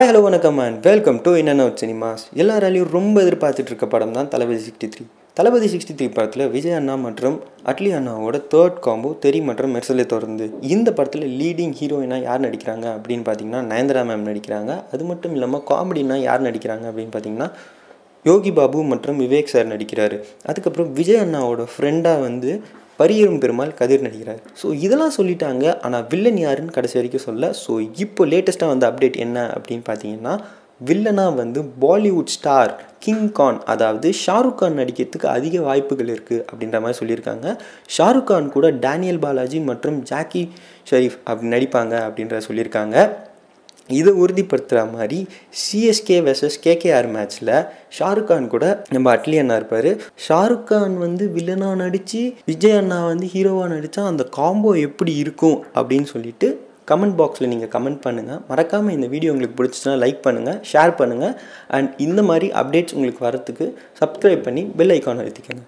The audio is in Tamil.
ஹலோ வணக்கம் அண்ட் வெல்கம் டு என்னென்ன சினிமாஸ் எல்லாராலையும் ரொம்ப எதிர்பார்த்துட்டு இருக்க படம் தான் Thalapathy sixty three Thalapathy sixty three படத்தில் விஜய் அண்ணா மற்றும் அட்லி அண்ணாவோட தேர்ட் காம்போ தெரி மற்றும் மெர்சலை தொடர்ந்து. இந்த படத்தில் லீடிங் ஹீரோயினாக யார் நடிக்கிறாங்க அப்படின்னு பார்த்தீங்கன்னா நயன்தரா மேம் நடிக்கிறாங்க. அது மட்டும் இல்லாமல் காமெடினா யார் நடிக்கிறாங்க அப்படின்னு பார்த்தீங்கன்னா யோகி பாபு மற்றும் விவேக் சார் நடிக்கிறாரு. அதுக்கப்புறம் விஜய் அண்ணாவோட ஃப்ரெண்டாக வந்து பரியரும் பெருமாள் கதிர் நடிக்கிறார் ஸோ இதெல்லாம் சொல்லிட்டாங்க. ஆனால் வில்லன் யாருன்னு கடைசி வரைக்கும் சொல்ல. ஸோ இப்போ லேட்டஸ்ட்டாக வந்த அப்டேட் என்ன அப்படின்னு பார்த்தீங்கன்னா வில்லனாக வந்து பாலிவுட் ஸ்டார் கிங் கான் அதாவது ஷாருக் கான் நடிக்கிறதுக்கு அதிக வாய்ப்புகள் இருக்குது அப்படின்ற மாதிரி சொல்லியிருக்காங்க. ஷாருக் கான் கூட டேனியல் பாலாஜி மற்றும் ஜாக்கி ஷெரீஃப் அப்படி நடிப்பாங்க அப்படின்ற சொல்லியிருக்காங்க. இதை உறுதிப்படுத்துகிற மாதிரி சிஎஸ்கே வெர்சஸ் கேகேஆர் மேட்ச்சில் ஷாருக் கான் கூட நம்ம அட்லி அண்ணா இருப்பார். ஷாருக் கான் வந்து வில்லனாக நடித்து விஜய் அண்ணா வந்து ஹீரோவாக நடித்தா அந்த காம்போ எப்படி இருக்கும் அப்படின்னு சொல்லிட்டு கமெண்ட் பாக்ஸில் நீங்கள் கமெண்ட் பண்ணுங்கள் மறக்காமல் இந்த வீடியோ உங்களுக்கு பிடிச்சிச்சுன்னா லைக் பண்ணுங்கள் ஷேர் பண்ணுங்கள் அண்ட் இந்த மாதிரி அப்டேட்ஸ் உங்களுக்கு வரத்துக்கு சப்ஸ்கிரைப் பண்ணி பெல் ஐக்கான் அழுத்திக்கங்க.